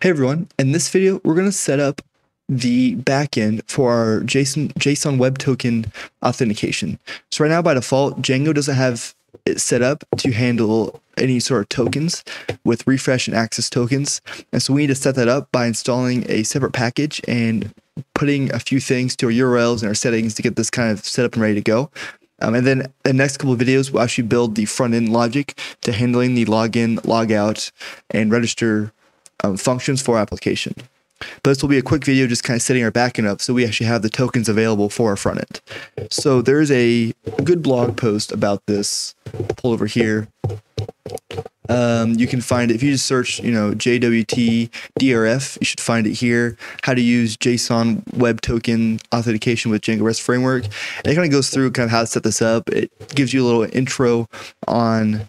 Hey everyone, in this video, we're going to set up the backend for our JSON, JSON Web Token authentication. So right now, by default, Django doesn't have it set up to handle any sort of tokens with refresh and access tokens. And so we need to set that up by installing a separate package and putting a few things to our URLs and our settings to get this kind of set up and ready to go. Um, and then the next couple of videos, we'll actually build the front end logic to handling the login, logout, and register um, functions for application. But this will be a quick video just kind of setting our backend up so we actually have the tokens available for our front end. So there's a good blog post about this. Pull over here. Um, you can find it if you just search, you know, JWT DRF. You should find it here. How to use JSON Web Token authentication with Django REST Framework. And it kind of goes through kind of how to set this up. It gives you a little intro on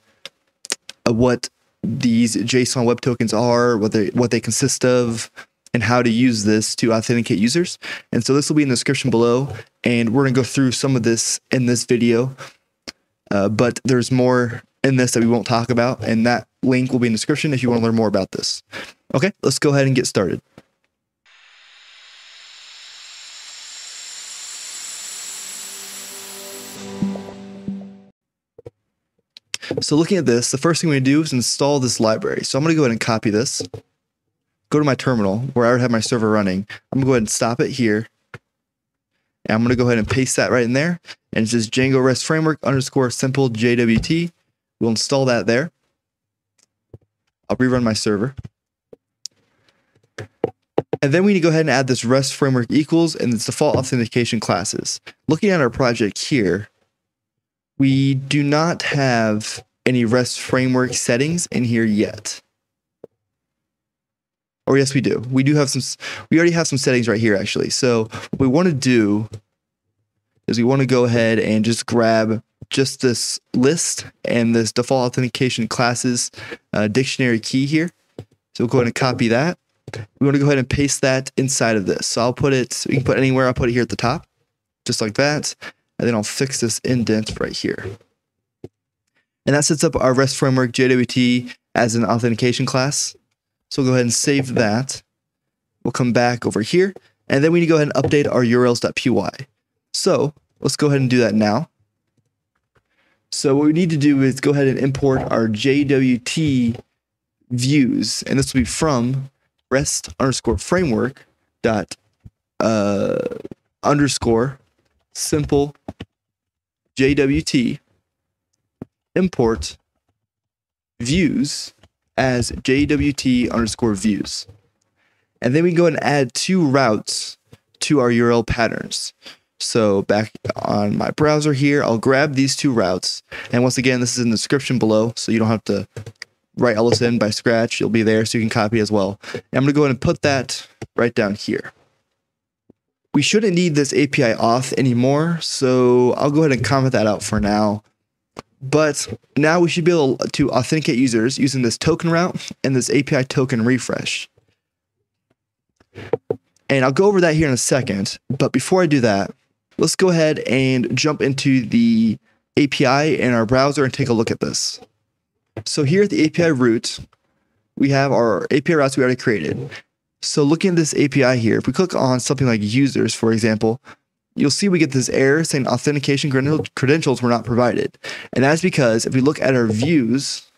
uh, what these JSON Web Tokens are, what they what they consist of, and how to use this to authenticate users. And so this will be in the description below, and we're gonna go through some of this in this video. Uh, but there's more in this that we won't talk about, and that link will be in the description if you want to learn more about this. Okay, let's go ahead and get started. So looking at this, the first thing we do is install this library. So I'm going to go ahead and copy this, go to my terminal where I already have my server running. I'm going to go ahead and stop it here. And I'm going to go ahead and paste that right in there. And it says Django REST Framework underscore simple JWT. We'll install that there. I'll rerun my server. And then we need to go ahead and add this REST framework equals and its default authentication classes. Looking at our project here, we do not have any REST framework settings in here yet. Or yes, we do. We do have some, we already have some settings right here actually. So what we want to do is we want to go ahead and just grab just this list and this default authentication classes uh, dictionary key here. So we'll go ahead and copy that. We want to go ahead and paste that inside of this. So I'll put it, you can put anywhere, I'll put it here at the top, just like that. And then I'll fix this indent right here. And that sets up our REST framework JWT as an authentication class. So we'll go ahead and save that. We'll come back over here. And then we need to go ahead and update our urls.py. So let's go ahead and do that now. So what we need to do is go ahead and import our JWT views. And this will be from rest underscore framework dot uh, underscore simple JWT import views as JWT underscore views. And then we go and add two routes to our URL patterns. So back on my browser here, I'll grab these two routes. And once again, this is in the description below, so you don't have to write all this in by scratch. You'll be there so you can copy as well. And I'm going to go ahead and put that right down here. We shouldn't need this API auth anymore, so I'll go ahead and comment that out for now. But now we should be able to authenticate users using this token route and this API token refresh. And I'll go over that here in a second. But before I do that, let's go ahead and jump into the API in our browser and take a look at this. So here at the API root, we have our API routes we already created. So looking at this API here, if we click on something like users, for example, you'll see we get this error saying authentication credentials were not provided. And that's because if we look at our views,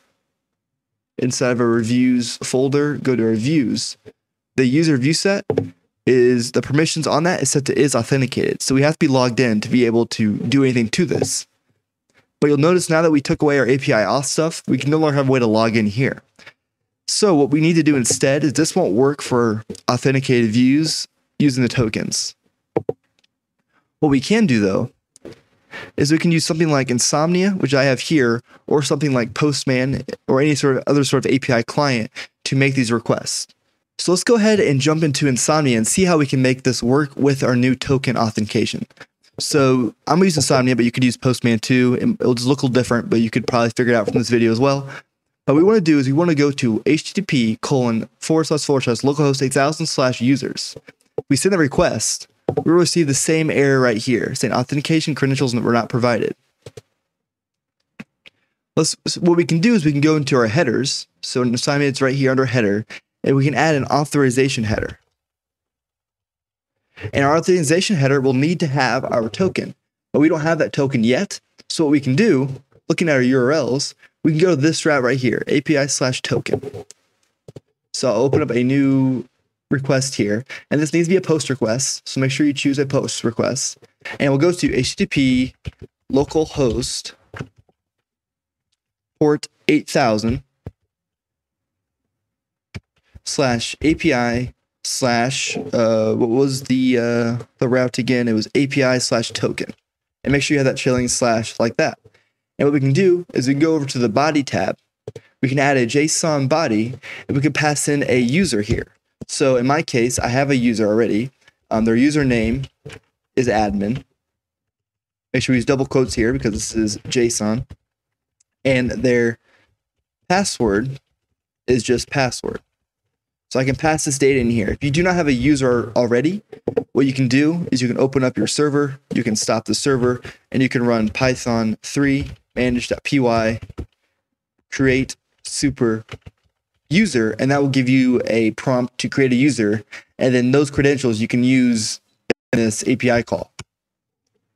inside of our reviews folder, go to our views, the user view set is the permissions on that is set to is authenticated. So we have to be logged in to be able to do anything to this. But you'll notice now that we took away our API auth stuff, we can no longer have a way to log in here. So what we need to do instead is this won't work for authenticated views using the tokens. What we can do though is we can use something like Insomnia, which I have here, or something like Postman or any sort of other sort of API client to make these requests. So let's go ahead and jump into Insomnia and see how we can make this work with our new token authentication. So I'm gonna use Insomnia, but you could use Postman too. And It'll just look a little different, but you could probably figure it out from this video as well. What we want to do is we want to go to http colon forward slash forward slash localhost 8000 slash users. We send the request, we will receive the same error right here saying authentication credentials were not provided. Let's, what we can do is we can go into our headers. So in Insomnia, it's right here under header, and we can add an authorization header. And our authorization header will need to have our token, but we don't have that token yet. So what we can do, looking at our URLs, we can go to this route right here, API slash token. So I'll open up a new request here, and this needs to be a post request. So make sure you choose a post request, and we'll go to HTTP localhost port 8000 slash API slash uh, what was the uh, the route again? It was API slash token, and make sure you have that trailing slash like that. And what we can do is we can go over to the body tab. We can add a JSON body, and we can pass in a user here. So in my case, I have a user already. Um, their username is admin. Make sure we use double quotes here because this is JSON. And their password is just password. So I can pass this data in here. If you do not have a user already, what you can do is you can open up your server, you can stop the server, and you can run Python 3 manage.py create super user, and that will give you a prompt to create a user. And then those credentials you can use in this API call.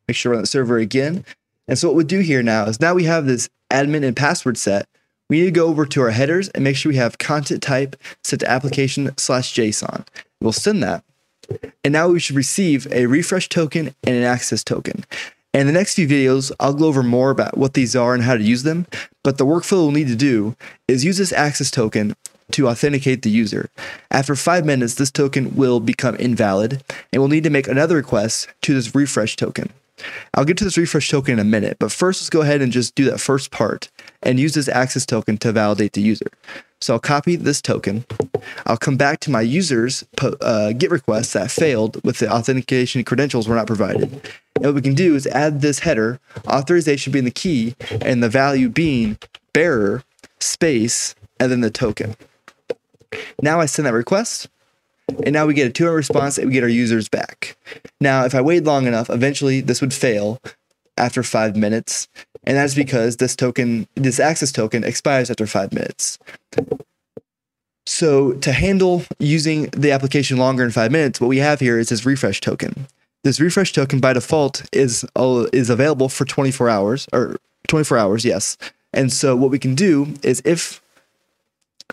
Make sure run the server again. And so what we'll do here now is now we have this admin and password set. We need to go over to our headers and make sure we have content type set to application slash JSON. We'll send that. And now we should receive a refresh token and an access token. In the next few videos, I'll go over more about what these are and how to use them, but the workflow we'll need to do is use this access token to authenticate the user. After five minutes, this token will become invalid, and we'll need to make another request to this refresh token. I'll get to this refresh token in a minute, but first let's go ahead and just do that first part and use this access token to validate the user. So I'll copy this token. I'll come back to my user's uh, GET request that failed with the authentication credentials were not provided. And what we can do is add this header, authorization being the key, and the value being bearer, space, and then the token. Now I send that request, and now we get a 200 response and we get our users back. Now, if I wait long enough, eventually this would fail after five minutes, and that's because this token, this access token expires after five minutes. So to handle using the application longer than five minutes, what we have here is this refresh token. This refresh token by default is uh, is available for 24 hours or 24 hours, yes. And so what we can do is if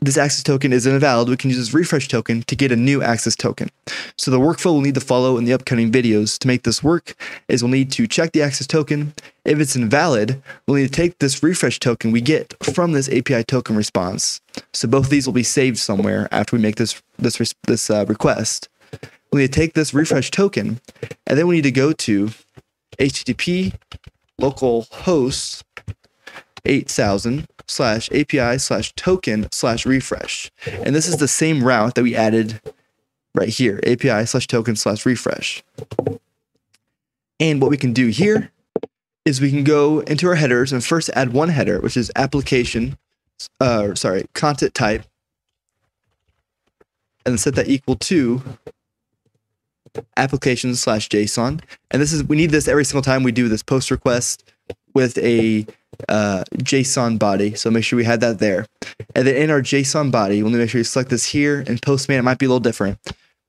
this access token is invalid, we can use this refresh token to get a new access token. So the workflow we'll need to follow in the upcoming videos to make this work is we'll need to check the access token. If it's invalid, we'll need to take this refresh token we get from this API token response. So both of these will be saved somewhere after we make this this this uh, request. We need to take this refresh token, and then we need to go to HTTP localhost 8000 slash API slash token slash refresh. And this is the same route that we added right here, API slash token slash refresh. And what we can do here is we can go into our headers and first add one header, which is application, uh, sorry, content type, and set that equal to application slash JSON. And this is, we need this every single time we do this post request with a uh, JSON body. So make sure we had that there. And then in our JSON body, we'll need to make sure you select this here and Postman. It might be a little different.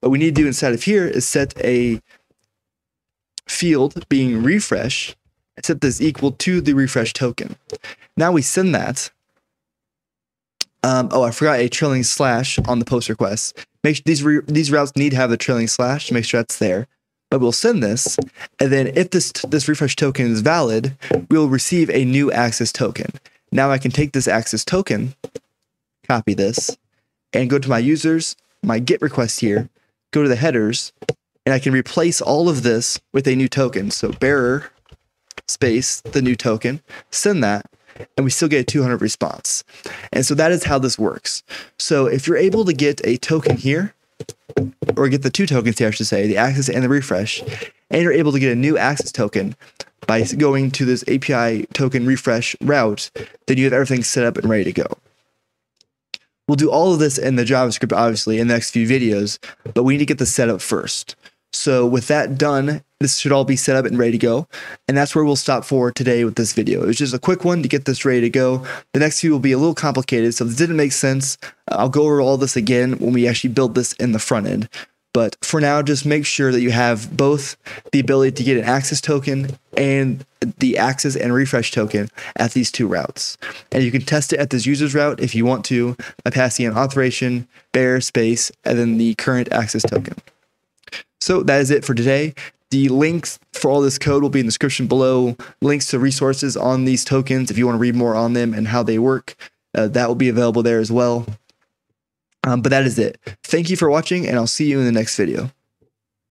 What we need to do inside of here is set a field being refresh set this equal to the refresh token. Now we send that. Um, oh, I forgot a trailing slash on the post request. Make sure these these routes need to have the trailing slash to make sure that's there but we'll send this, and then if this this refresh token is valid, we'll receive a new access token. Now I can take this access token, copy this, and go to my users, my GET request here, go to the headers, and I can replace all of this with a new token. So bearer space the new token, send that, and we still get a 200 response. And so that is how this works. So if you're able to get a token here, or get the two tokens here, I should say, the access and the refresh, and you're able to get a new access token by going to this API token refresh route, then you have everything set up and ready to go. We'll do all of this in the JavaScript, obviously, in the next few videos, but we need to get the setup first. So with that done this should all be set up and ready to go. And that's where we'll stop for today with this video. It was just a quick one to get this ready to go. The next few will be a little complicated, so if this didn't make sense, uh, I'll go over all this again when we actually build this in the front end. But for now, just make sure that you have both the ability to get an access token and the access and refresh token at these two routes. And you can test it at this user's route if you want to by passing an authorization, bear space, and then the current access token. So that is it for today. The links for all this code will be in the description below. Links to resources on these tokens if you want to read more on them and how they work. Uh, that will be available there as well. Um, but that is it. Thank you for watching, and I'll see you in the next video.